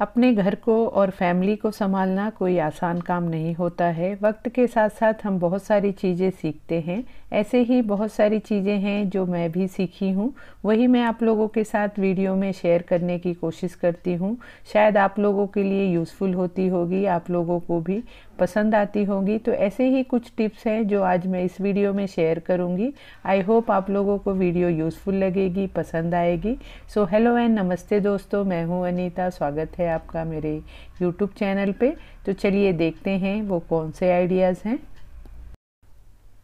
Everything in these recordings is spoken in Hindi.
अपने घर को और फैमिली को संभालना कोई आसान काम नहीं होता है। वक्त के साथ साथ हम बहुत सारी चीज़ें सीखते हैं। ऐसे ही बहुत सारी चीज़ें हैं जो मैं भी सीखी हूँ। वही मैं आप लोगों के साथ वीडियो में शेयर करने की कोशिश करती हूँ। शायद आप लोगों के लिए यूज़फुल होती होगी, आप लोगों को भी। पसंद आती होगी। तो ऐसे ही कुछ टिप्स हैं जो आज मैं इस वीडियो में शेयर करूँगी। आई होप आप लोगों को वीडियो यूज़फुल लगेगी, पसंद आएगी। सो हेलो एंड नमस्ते दोस्तों, मैं हूँ अनीता। स्वागत है आपका मेरे यूट्यूब चैनल पे। तो चलिए देखते हैं वो कौन से आइडियाज़ हैं।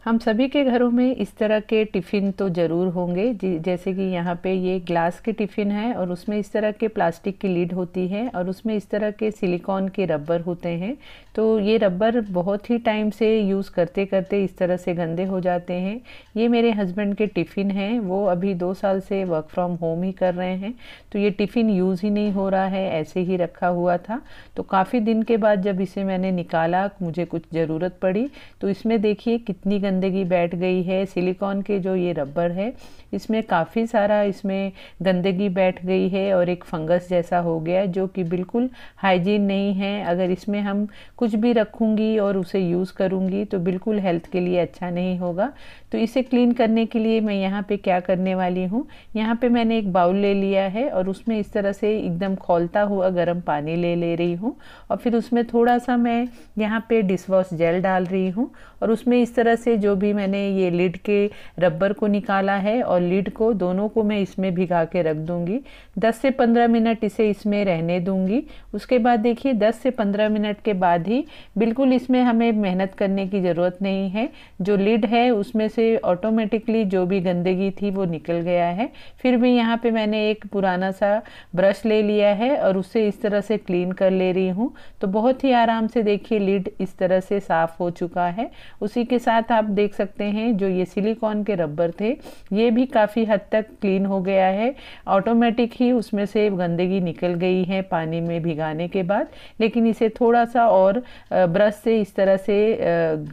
हम सभी के घरों में इस तरह के टिफ़िन तो ज़रूर होंगे। जैसे कि यहाँ पे ये ग्लास के टिफ़िन है और उसमें इस तरह के प्लास्टिक की लीड होती है और उसमें इस तरह के सिलिकॉन के रबर होते हैं। तो ये रबर बहुत ही टाइम से यूज़ करते करते इस तरह से गंदे हो जाते हैं। ये मेरे हस्बैंड के टिफ़िन हैं। वो अभी दो साल से वर्क फ्रॉम होम ही कर रहे हैं। तो ये टिफ़िन यूज़ ही नहीं हो रहा है, ऐसे ही रखा हुआ था। तो काफ़ी दिन के बाद जब इसे मैंने निकाला, मुझे कुछ ज़रूरत पड़ी। तो इसमें देखिए कितनी गंदगी बैठ गई है। सिलिकॉन के जो ये रबर है, इसमें काफ़ी सारा इसमें गंदगी बैठ गई है और एक फंगस जैसा हो गया जो कि बिल्कुल हाइजीन नहीं है। अगर इसमें हम कुछ भी रखूँगी और उसे यूज़ करूँगी तो बिल्कुल हेल्थ के लिए अच्छा नहीं होगा। तो इसे क्लीन करने के लिए मैं यहाँ पे क्या करने वाली हूँ? यहाँ पे मैंने एक बाउल ले लिया है और उसमें इस तरह से एकदम खोलता हुआ गर्म पानी ले ले रही हूँ। और फिर उसमें थोड़ा सा मैं यहाँ पे डिश वॉश जेल डाल रही हूँ और उसमें इस तरह से जो भी मैंने ये लिड के रबर को निकाला है और लिड को दोनों को मैं इसमें भिगा के रख दूँगी। 10 से 15 मिनट इसे इसमें रहने दूँगी। उसके बाद देखिए 10 से 15 मिनट के बाद ही बिल्कुल इसमें हमें मेहनत करने की ज़रूरत नहीं है। जो लिड है, उसमें से ऑटोमेटिकली जो भी गंदगी थी, वो निकल गया है। फिर भी यहाँ पे मैंने एक पुराना सा ब्रश ले लिया है और उससे इस तरह से क्लीन कर ले रही हूँ। तो बहुत ही आराम से देखिए लिड इस तरह से साफ़ हो चुका है। उसी के साथ आप देख सकते हैं, जो ये सिलिकॉन के रबर थे, ये भी काफ़ी हद तक क्लीन हो गया है। ऑटोमेटिक ही उसमें से गंदगी निकल गई है पानी में भिगाने के बाद। लेकिन इसे थोड़ा सा और ब्रश से इस तरह से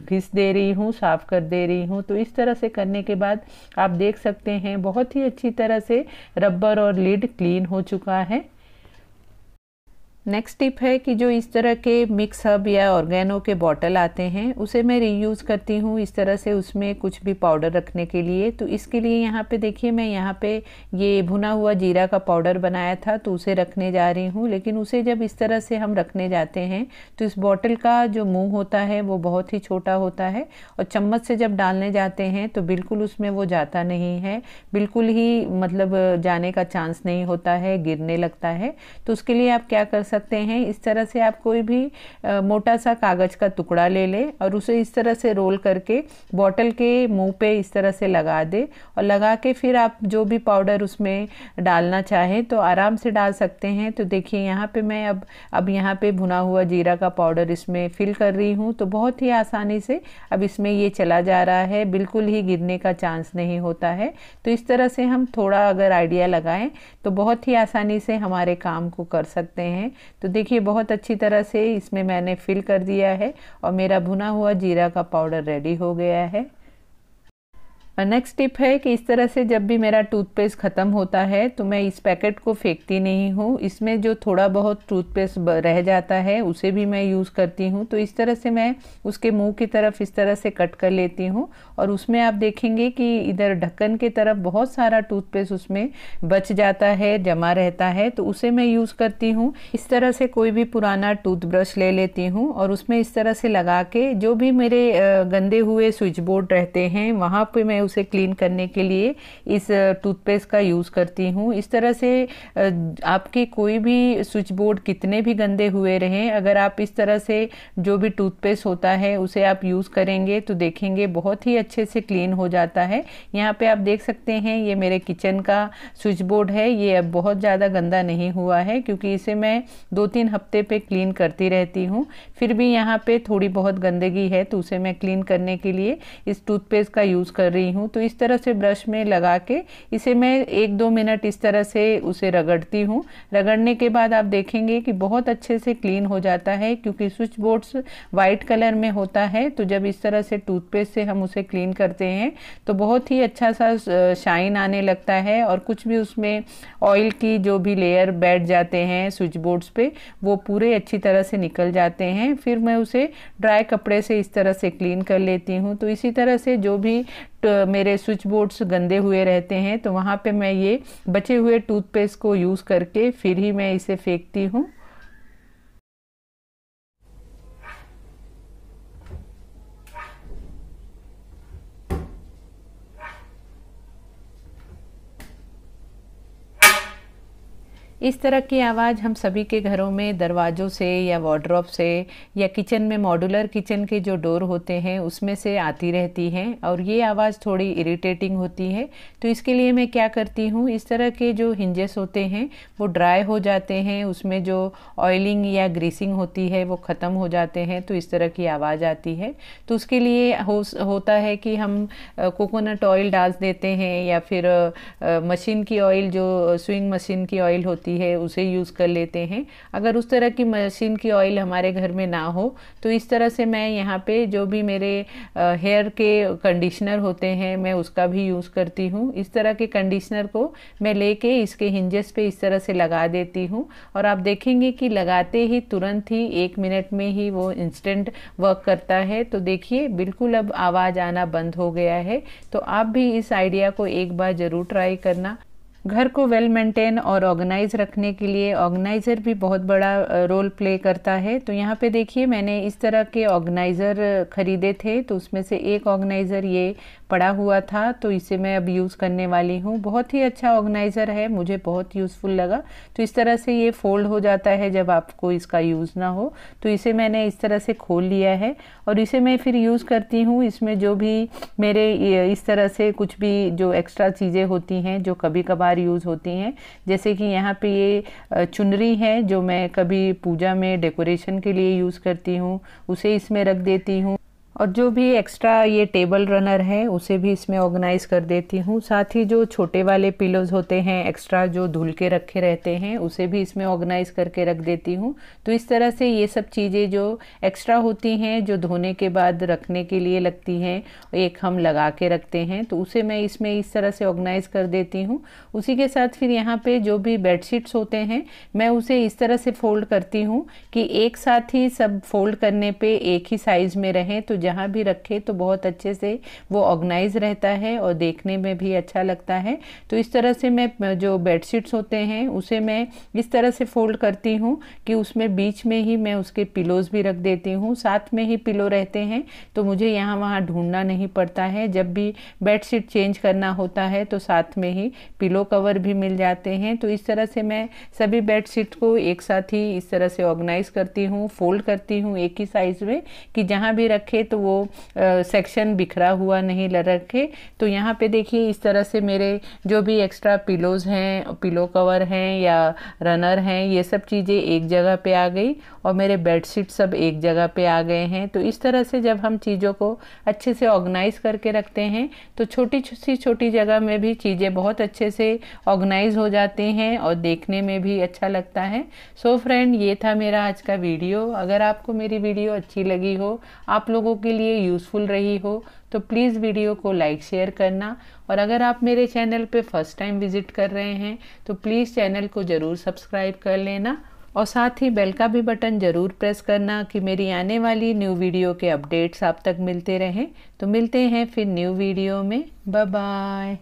घिस दे रही हूँ, साफ़ कर दे रही हूँ। तो इस तरह से करने के बाद आप देख सकते हैं, बहुत ही अच्छी तरह से रबर और लिड क्लीन हो चुका है। नेक्स्ट टिप है कि जो इस तरह के मिक्स हब या ऑर्गेनो के बॉटल आते हैं, उसे मैं रीयूज़ करती हूँ इस तरह से उसमें कुछ भी पाउडर रखने के लिए। तो इसके लिए यहाँ पे देखिए, मैं यहाँ पे ये भुना हुआ जीरा का पाउडर बनाया था तो उसे रखने जा रही हूँ। लेकिन उसे जब इस तरह से हम रखने जाते हैं तो इस बॉटल का जो मुँह होता है, वो बहुत ही छोटा होता है। और चम्मच से जब डालने जाते हैं तो बिल्कुल उसमें वो जाता नहीं है। बिल्कुल ही मतलब जाने का चांस नहीं होता है, गिरने लगता है। तो उसके लिए आप क्या कर सकते हैं। इस तरह से आप कोई भी मोटा सा कागज़ का टुकड़ा ले लें और उसे इस तरह से रोल करके बॉटल के मुँह पे इस तरह से लगा दे और लगा के फिर आप जो भी पाउडर उसमें डालना चाहें तो आराम से डाल सकते हैं। तो देखिए, यहाँ पे मैं अब अब यहाँ पे भुना हुआ जीरा का पाउडर इसमें फिल कर रही हूँ। तो बहुत ही आसानी से अब इसमें ये चला जा रहा है। बिल्कुल ही गिरने का चांस नहीं होता है। तो इस तरह से हम थोड़ा अगर आइडिया लगाएँ तो बहुत ही आसानी से हमारे काम को कर सकते हैं। तो देखिए, बहुत अच्छी तरह से इसमें मैंने फिल कर दिया है और मेरा भुना हुआ जीरा का पाउडर रेडी हो गया है। और नेक्स्ट टिप है कि इस तरह से जब भी मेरा टूथपेस्ट ख़त्म होता है तो मैं इस पैकेट को फेंकती नहीं हूँ। इसमें जो थोड़ा बहुत टूथपेस्ट रह जाता है, उसे भी मैं यूज़ करती हूँ। तो इस तरह से मैं उसके मुँह की तरफ़ इस तरह से कट कर लेती हूँ और उसमें आप देखेंगे कि इधर ढक्कन की तरफ़ बहुत सारा टूथपेस्ट उसमें बच जाता है, जमा रहता है तो उसे मैं यूज़ करती हूँ। इस तरह से कोई भी पुराना टूथब्रश ले लेती हूँ और उसमें इस तरह से लगा के जो भी मेरे गंदे हुए स्विच बोर्ड रहते हैं, वहाँ पर मैं उसे क्लीन करने के लिए इस टूथपेस्ट का यूज़ करती हूँ। इस तरह से आपके कोई भी स्विच बोर्ड कितने भी गंदे हुए रहें, अगर आप इस तरह से जो भी टूथपेस्ट होता है उसे आप यूज़ करेंगे तो देखेंगे बहुत ही अच्छे से क्लीन हो जाता है। यहाँ पे आप देख सकते हैं, ये मेरे किचन का स्विच बोर्ड है। ये अब बहुत ज़्यादा गंदा नहीं हुआ है, क्योंकि इसे मैं दो तीन हफ़्ते पे क्लीन करती रहती हूँ। फिर भी यहाँ पे थोड़ी बहुत गंदगी है तो उसे मैं क्लीन करने के लिए इस टूथपेस्ट का यूज़ कर रही हूँ। हूँ तो इस तरह से ब्रश में लगा के इसे मैं एक दो मिनट इस तरह से उसे रगड़ती हूँ। रगड़ने के बाद आप देखेंगे कि बहुत अच्छे से क्लीन हो जाता है, क्योंकि स्विच बोर्ड्स वाइट कलर में होता है तो जब इस तरह से टूथपेस्ट से हम उसे क्लीन करते हैं तो बहुत ही अच्छा सा शाइन आने लगता है और कुछ भी उसमें ऑयल की जो भी लेयर बैठ जाते हैं स्विच बोर्ड्स पे, वो पूरे अच्छी तरह से निकल जाते हैं। फिर मैं उसे ड्राई कपड़े से इस तरह से क्लीन कर लेती हूँ। तो इसी तरह से जो भी मेरे स्विच बोर्ड्स गंदे हुए रहते हैं तो वहाँ पे मैं ये बचे हुए टूथपेस्ट को यूज़ करके फिर ही मैं इसे फेंकती हूँ। इस तरह की आवाज़ हम सभी के घरों में, दरवाज़ों से या वार्ड्रॉप से या किचन में मॉडुलर किचन के जो डोर होते हैं, उसमें से आती रहती हैं और ये आवाज़ थोड़ी इरिटेटिंग होती है। तो इसके लिए मैं क्या करती हूँ, इस तरह के जो हिंजेस होते हैं, वो ड्राई हो जाते हैं, उसमें जो ऑयलिंग या ग्रीसिंग होती है, वो ख़त्म हो जाते हैं तो इस तरह की आवाज़ आती है। तो उसके लिए हो, होता है कि हम कोकोनट ऑयल डाल देते हैं या फिर मशीन की ऑयल जो स्विंग मशीन की ऑयल होती होती है, उसे यूज़ कर लेते हैं। अगर उस तरह की मशीन की ऑयल हमारे घर में ना हो तो इस तरह से मैं यहाँ पे जो भी मेरे हेयर के कंडीशनर होते हैं, मैं उसका भी यूज़ करती हूँ। इस तरह के कंडीशनर को मैं लेके इसके हिंजेस पे इस तरह से लगा देती हूँ। और आप देखेंगे कि लगाते ही तुरंत ही एक मिनट में ही वो इंस्टेंट वर्क करता है। तो देखिए, बिल्कुल अब आवाज़ आना बंद हो गया है। तो आप भी इस आइडिया को एक बार ज़रूर ट्राई करना। घर को वेल मेंटेन और ऑर्गेनाइज रखने के लिए ऑर्गेनाइज़र भी बहुत बड़ा रोल प्ले करता है। तो यहाँ पे देखिए, मैंने इस तरह के ऑर्गेनाइज़र ख़रीदे थे तो उसमें से एक ऑर्गेनाइज़र ये पड़ा हुआ था तो इसे मैं अब यूज़ करने वाली हूँ। बहुत ही अच्छा ऑर्गेनाइज़र है, मुझे बहुत यूज़फुल लगा। तो इस तरह से ये फोल्ड हो जाता है जब आपको इसका यूज़ ना हो। तो इसे मैंने इस तरह से खोल लिया है और इसे मैं फिर यूज़ करती हूँ। इसमें जो भी मेरे इस तरह से कुछ भी जो एक्स्ट्रा चीज़ें होती हैं, जो कभी कभार यूज़ होती हैं। जैसे कि यहाँ पे ये चुनरी है जो मैं कभी पूजा में डेकोरेशन के लिए यूज़ करती हूँ, उसे इसमें रख देती हूँ। और जो भी एक्स्ट्रा ये टेबल रनर है, उसे भी इसमें ऑर्गेनाइज कर देती हूँ। साथ ही जो छोटे वाले पिलोज होते हैं एक्स्ट्रा जो धुल के रखे रहते हैं, उसे भी इसमें ऑर्गेनाइज करके रख देती हूँ। तो इस तरह से ये सब चीज़ें जो एक्स्ट्रा होती हैं, जो धोने के बाद रखने के लिए लगती हैं, एक हम लगा के रखते हैं तो उसे मैं इसमें इस तरह से ऑर्गेनाइज कर देती हूँ। उसी के साथ फिर यहाँ पे जो भी बेडशीट्स होते हैं, मैं उसे इस तरह से फोल्ड करती हूँ कि एक साथ ही सब फोल्ड करने पे एक ही साइज़ में रहें तो जहाँ भी रखे तो बहुत अच्छे से वो ऑर्गेनाइज रहता है और देखने में भी अच्छा लगता है। तो इस तरह से मैं जो बेडशीट्स होते हैं, उसे मैं इस तरह से फोल्ड करती हूँ कि उसमें बीच में ही मैं उसके पिलोज भी रख देती हूँ। साथ में ही पिलो रहते हैं तो मुझे यहाँ वहाँ ढूंढना नहीं पड़ता है। जब भी बेडशीट चेंज करना होता है तो साथ में ही पिलो कवर भी मिल जाते हैं। तो इस तरह से मैं सभी बेडशीट को एक साथ ही इस तरह से ऑर्गेनाइज करती हूँ, फोल्ड करती हूँ एक ही साइज़ में कि जहाँ भी रखे तो वो सेक्शन बिखरा हुआ नहीं रखे तो यहाँ पे देखिए इस तरह से मेरे जो भी एक्स्ट्रा पिलोज हैं पिलो कवर हैं या रनर हैं, ये सब चीज़ें एक जगह पे आ गई और मेरे बेडशीट सब एक जगह पे आ गए हैं। तो इस तरह से जब हम चीज़ों को अच्छे से ऑर्गेनाइज करके रखते हैं तो छोटी सी छोटी जगह में भी चीज़ें बहुत अच्छे से ऑर्गेनाइज हो जाती हैं और देखने में भी अच्छा लगता है। सो so फ्रेंड ये था मेरा आज का वीडियो अगर आपको मेरी वीडियो अच्छी लगी हो, आप लोगों के लिए यूज़फुल रही हो तो प्लीज़ वीडियो को लाइक शेयर करना। और अगर आप मेरे चैनल पे फ़र्स्ट टाइम विज़िट कर रहे हैं तो प्लीज़ चैनल को ज़रूर सब्सक्राइब कर लेना। और साथ ही बेल का भी बटन ज़रूर प्रेस करना कि मेरी आने वाली न्यू वीडियो के अपडेट्स आप तक मिलते रहें। तो मिलते हैं फिर न्यू वीडियो में। बाय